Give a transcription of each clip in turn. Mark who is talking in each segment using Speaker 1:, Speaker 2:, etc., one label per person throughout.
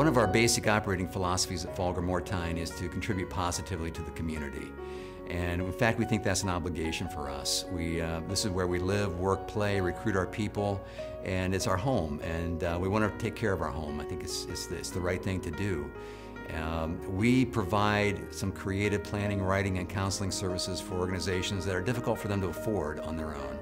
Speaker 1: One of our basic operating philosophies at Fahlgren Mortine is to contribute positively to the community. And in fact, we think that's an obligation for us. We, uh, this is where we live, work, play, recruit our people, and it's our home. And uh, we want to take care of our home. I think it's, it's, it's the right thing to do. Um, we provide some creative planning, writing, and counseling services for organizations that are difficult for them to afford on their own.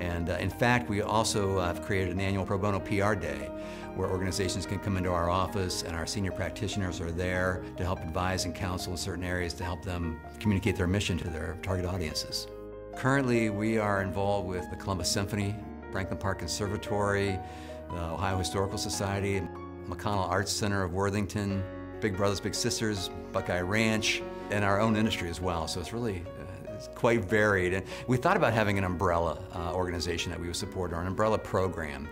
Speaker 1: And uh, in fact, we also have created an annual Pro Bono PR Day where organizations can come into our office and our senior practitioners are there to help advise and counsel in certain areas to help them communicate their mission to their target audiences. Currently, we are involved with the Columbus Symphony, Franklin Park Conservatory, the Ohio Historical Society, McConnell Arts Center of Worthington, Big Brothers Big Sisters, Buckeye Ranch, and our own industry as well. So it's really it's quite varied. And we thought about having an umbrella uh, organization that we would support or an umbrella program.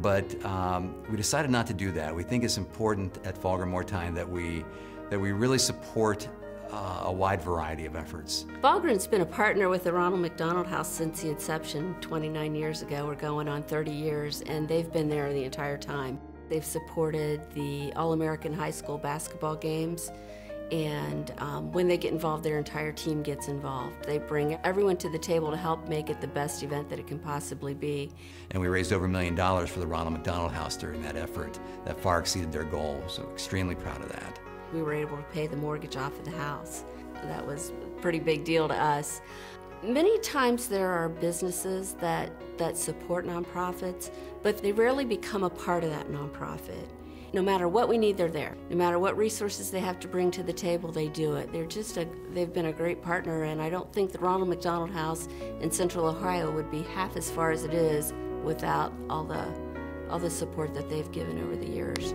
Speaker 1: But um, we decided not to do that. We think it's important at Fahlgren Mortine that we, that we really support uh, a wide variety of efforts.
Speaker 2: Fahlgren's been a partner with the Ronald McDonald House since the inception 29 years ago. We're going on 30 years, and they've been there the entire time. They've supported the All-American High School basketball games and um, when they get involved, their entire team gets involved. They bring everyone to the table to help make it the best event that it can possibly be.
Speaker 1: And we raised over a million dollars for the Ronald McDonald House during that effort. That far exceeded their goal, so extremely proud of that.
Speaker 2: We were able to pay the mortgage off of the house. That was a pretty big deal to us. Many times there are businesses that, that support nonprofits, but they rarely become a part of that nonprofit. No matter what we need, they're there. No matter what resources they have to bring to the table, they do it. They're just a, they've been a great partner, and I don't think the Ronald McDonald House in Central Ohio would be half as far as it is without all the, all the support that they've given over the years.